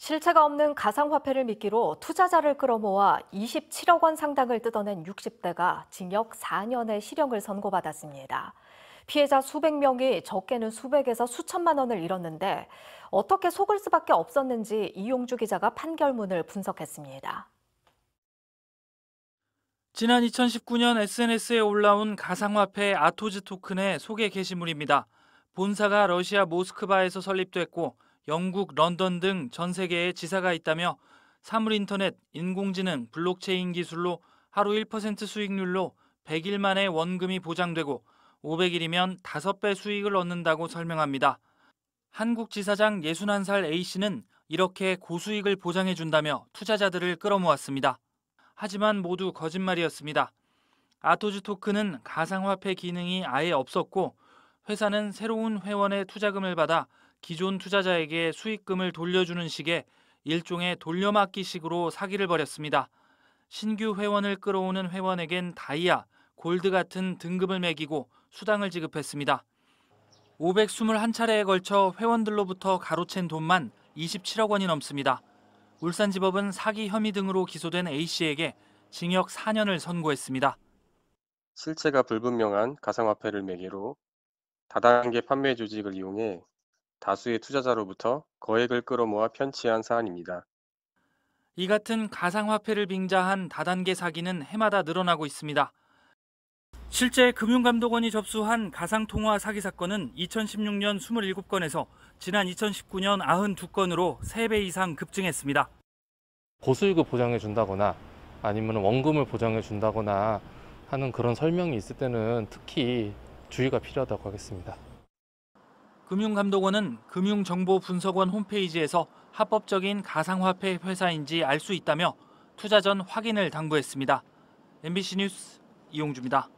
실체가 없는 가상화폐를 미끼로 투자자를 끌어모아 27억 원 상당을 뜯어낸 60대가 징역 4년의 실형을 선고받았습니다. 피해자 수백 명이 적게는 수백에서 수천만 원을 잃었는데 어떻게 속을 수밖에 없었는지 이용주 기자가 판결문을 분석했습니다. 지난 2019년 SNS에 올라온 가상화폐 아토즈 토큰의 소개 게시물입니다. 본사가 러시아 모스크바에서 설립됐고 영국 런던 등 전 세계에 지사가 있다며 사물인터넷, 인공지능, 블록체인 기술로 하루 1% 수익률로 100일 만에 원금이 보장되고 500일이면 5배 수익을 얻는다고 설명합니다. 한국 지사장 61살 A씨는 이렇게 고수익을 보장해 준다며 투자자들을 끌어모았습니다. 하지만 모두 거짓말이었습니다. 아토즈 토큰은 가상화폐 기능이 아예 없었고 회사는 새로운 회원의 투자금을 받아 기존 투자자에게 수익금을 돌려주는 식의 일종의 돌려막기식으로 사기를 벌였습니다. 신규 회원을 끌어오는 회원에겐 다이아, 골드 같은 등급을 매기고 수당을 지급했습니다. 521차례에 걸쳐 회원들로부터 가로챈 돈만 27억 원이 넘습니다. 울산지법은 사기 혐의 등으로 기소된 A씨에게 징역 4년을 선고했습니다. 실체가 불분명한 가상화폐를 매개로 다단계 판매 조직을 이용해 다수의 투자자로부터 거액을 끌어모아 편취한 사안입니다. 이 같은 가상화폐를 빙자한 다단계 사기는 해마다 늘어나고 있습니다. 실제 금융감독원이 접수한 가상통화 사기 사건은 2016년 27건에서 지난 2019년 92건으로 3배 이상 급증했습니다. 고수익을 보장해 준다거나 아니면 원금을 보장해 준다거나 하는 그런 설명이 있을 때는 특히 주의가 필요하다고 하겠습니다. 금융감독원은 금융정보분석원 홈페이지에서 합법적인 가상화폐 회사인지 알 수 있다며 투자 전 확인을 당부했습니다. MBC 뉴스 이용주입니다.